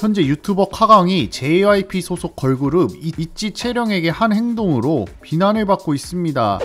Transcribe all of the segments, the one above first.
현재 유튜버 카광이 JYP 소속 걸그룹 이- ITZY 채령에게 한 행동으로 비난을 받고 있습니다.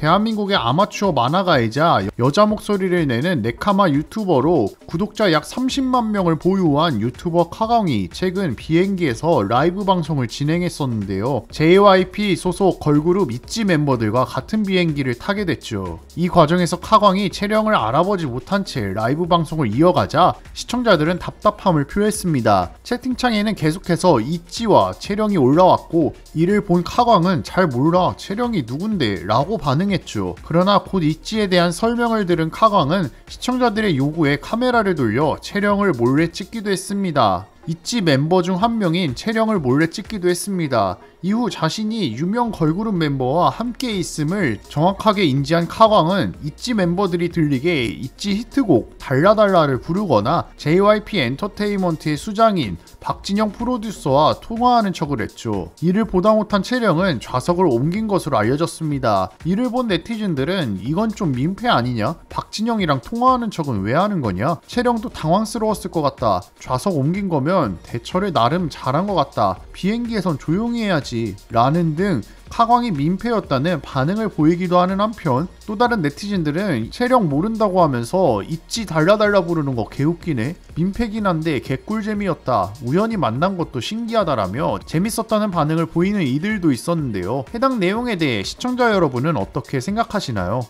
대한민국의 아마추어 만화가이자 여자 목소리를 내는 네카마 유튜버로 구독자 약 30만 명을 보유한 유튜버 카광이 최근 비행기에서 라이브 방송을 진행했었는데요. JYP 소속 걸그룹 ITZY 멤버들과 같은 비행기를 타게 됐죠. 이 과정에서 카광이 채령을 알아보지 못한 채 라이브 방송을 이어가자 시청자들은 답답함을 표했습니다. 채팅창에는 계속해서 ITZY와 채령이 올라왔고 이를 본 카광은 잘 몰라 채령이 누군데 라고 반응 했죠. 그러나 곧 있지에 대한 설명을 들은 카광은 시청자들의 요구에 카메라를 돌려 체령을 몰래 찍기도 했습니다. 있지 멤버 중 한 명인 채령을 몰래 찍기도 했습니다. 이후 자신이 유명 걸그룹 멤버와 함께 있음을 정확하게 인지한 카광은 있지 멤버들이 들리게 있지 히트곡 달라달라를 부르거나 JYP 엔터테인먼트의 수장인 박진영 프로듀서와 통화하는 척을 했죠. 이를 보다 못한 채령은 좌석을 옮긴 것으로 알려졌습니다. 이를 본 네티즌들은 이건 좀 민폐 아니냐? 박진영이랑 통화하는 척은 왜 하는 거냐? 채령도 당황스러웠을 것 같다. 좌석 옮긴 거면 대처를 나름 잘한 것 같다. 비행기에선 조용히 해야지. 라는 등 카광이 민폐였다는 반응을 보이기도 하는 한편 또 다른 네티즌들은 채령 모른다고 하면서 있지 달라달라 부르는 거 개웃기네 민폐긴 한데 개꿀잼이었다 우연히 만난 것도 신기하다라며 재밌었다는 반응을 보이는 이들도 있었는데요 해당 내용에 대해 시청자 여러분은 어떻게 생각하시나요?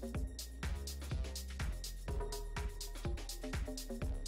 Thank you.